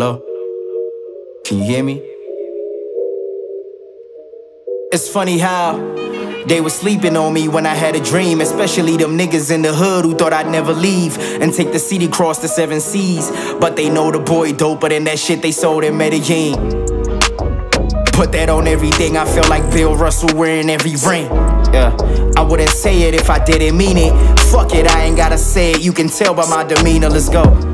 Hello? Can you hear me? It's funny how they were sleeping on me when I had a dream, especially them niggas in the hood who thought I'd never leave and take the city cross the seven seas. But they know the boy doper than that shit they sold in Medellin. Put that on everything, I feel like Bill Russell wearing every ring. Yeah, I wouldn't say it if I didn't mean it. Fuck it, I ain't gotta say it, you can tell by my demeanor, let's go.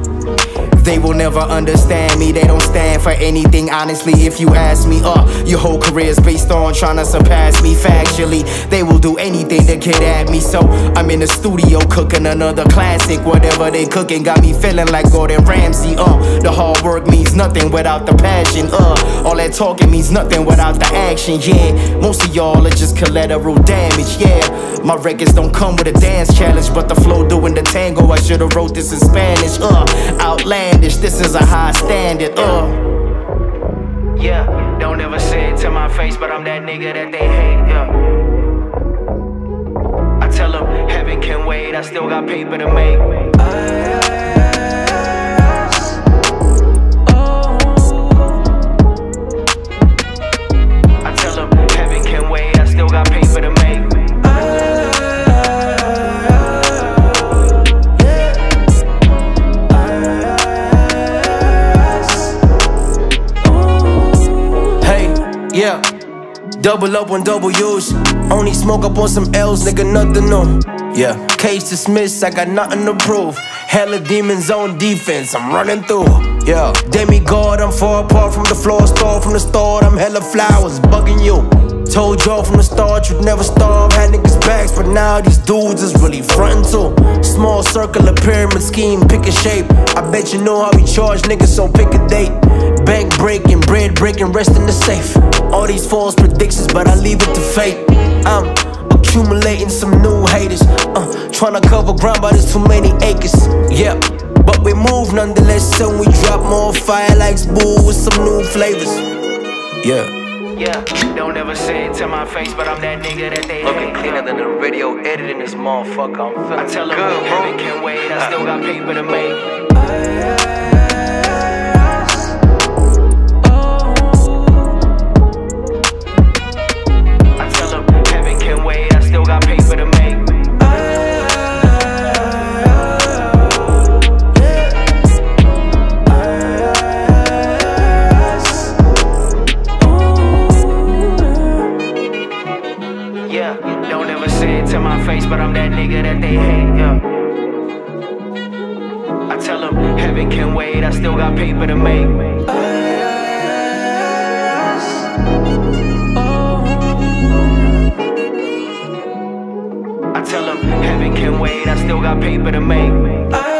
They will never understand me, they don't stand for anything honestly if you ask me. Uh, your whole career is based on trying to surpass me factually. They will do anything to get at me, so I'm in the studio cooking another classic. Whatever they cooking got me feeling like Gordon Ramsay. Uh, the hard work means nothing without the passion. Uh, all that talking means nothing without the action. Yeah, most of y'all are just collateral damage. Yeah, my records don't come with a dance challenge, but the flow doing the tango. I should've wrote this in Spanish. Uh, outlandish. This is a high standard. Uh. Yeah, don't ever say it to my face, but I'm that nigga that they hate. Yeah. I tell them heaven can wait. I still got paper to make. I yeah. Double up on double U's. Only smoke up on some L's, nigga, nothing new. Yeah. Case dismissed, I got nothing to prove. Hella demons on defense, I'm running through. Yeah. Demigod, I'm far apart from the floor, store from the start. I'm hella flowers, bugging you. Told y'all from the start you'd never starve. Had niggas backs, but now these dudes is really frontin' too. Small circular pyramid scheme, pick a shape. I bet you know how we charge niggas, so pick a date. Bank breaking, bread breaking, rest in the safe. All these false predictions, but I leave it to fate. I'm accumulating some new haters. Uh, trying to cover ground, but there's too many acres. Yeah, but we move nonetheless, and we drop more fire like Boo with some new flavors. Yeah. Yeah, don't ever say it to my face, but I'm that nigga that they Looking hate. cleaner than the radio editing this motherfucker. I'm feeling I tell them good, heaven bro. Can't wait, I still got paper to make. Face, but I'm that nigga that they hate. Yeah. I tell them heaven can wait, I still got paper to make. I tell them heaven can wait, I still got paper to make.